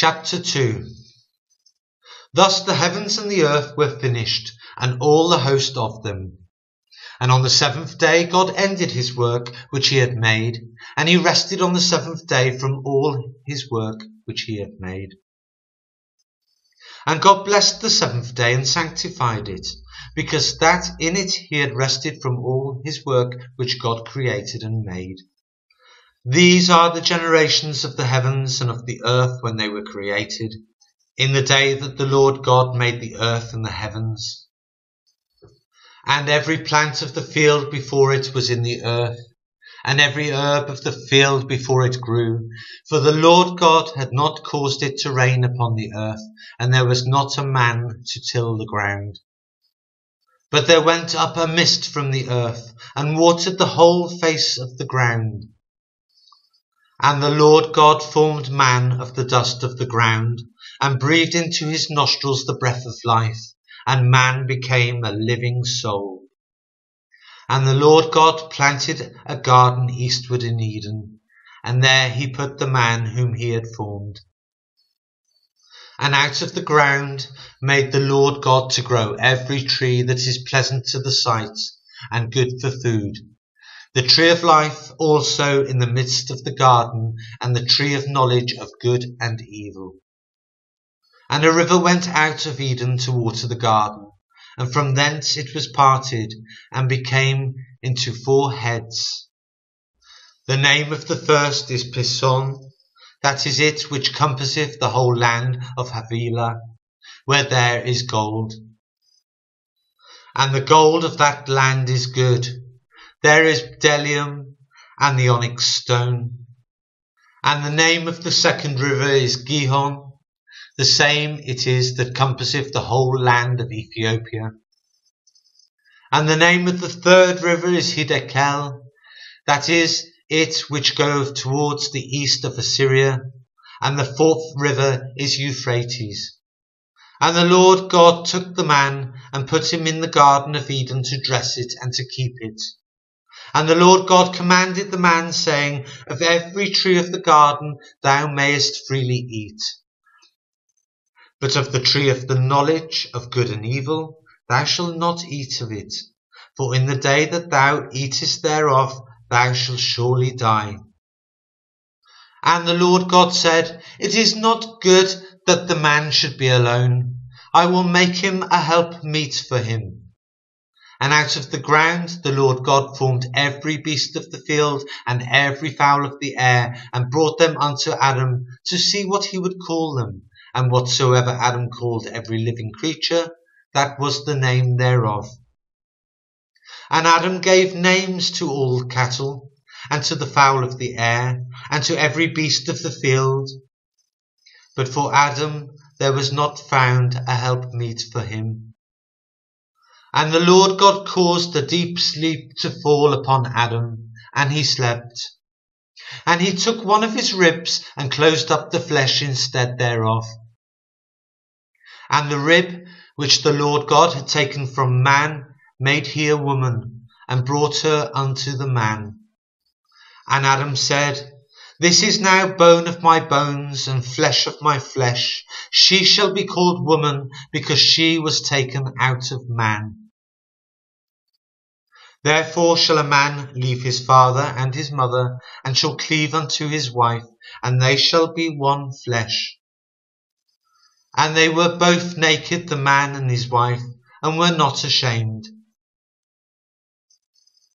Chapter 2 Thus the heavens and the earth were finished, and all the host of them. And on the seventh day God ended his work which he had made, and he rested on the seventh day from all his work which he had made. And God blessed the seventh day and sanctified it, because that in it he had rested from all his work which God created and made. These are the generations of the heavens and of the earth when they were created, in the day that the Lord God made the earth and the heavens. And every plant of the field before it was in the earth, and every herb of the field before it grew. For the Lord God had not caused it to rain upon the earth, and there was not a man to till the ground. But there went up a mist from the earth, and watered the whole face of the ground. And the Lord God formed man of the dust of the ground, and breathed into his nostrils the breath of life, and man became a living soul. And the Lord God planted a garden eastward in Eden, and there he put the man whom he had formed. And out of the ground made the Lord God to grow every tree that is pleasant to the sight, and good for food the tree of life also in the midst of the garden, and the tree of knowledge of good and evil. And a river went out of Eden to water the garden, and from thence it was parted, and became into four heads. The name of the first is Pison, that is it which compasseth the whole land of Havilah, where there is gold. And the gold of that land is good there is bdellium and the onyx stone. And the name of the second river is Gihon. The same it is that compasseth the whole land of Ethiopia. And the name of the third river is Hiddekel. That is it which goeth towards the east of Assyria. And the fourth river is Euphrates. And the Lord God took the man and put him in the garden of Eden to dress it and to keep it. And the Lord God commanded the man, saying, Of every tree of the garden thou mayest freely eat. But of the tree of the knowledge of good and evil thou shalt not eat of it. For in the day that thou eatest thereof thou shalt surely die. And the Lord God said, It is not good that the man should be alone. I will make him a help meet for him. And out of the ground the Lord God formed every beast of the field and every fowl of the air, and brought them unto Adam to see what he would call them. And whatsoever Adam called every living creature, that was the name thereof. And Adam gave names to all cattle, and to the fowl of the air, and to every beast of the field. But for Adam there was not found a helpmeet for him. And the Lord God caused a deep sleep to fall upon Adam, and he slept. And he took one of his ribs and closed up the flesh instead thereof. And the rib which the Lord God had taken from man made he a woman, and brought her unto the man. And Adam said, This is now bone of my bones and flesh of my flesh. She shall be called woman, because she was taken out of man. Therefore shall a man leave his father and his mother, and shall cleave unto his wife, and they shall be one flesh. And they were both naked, the man and his wife, and were not ashamed.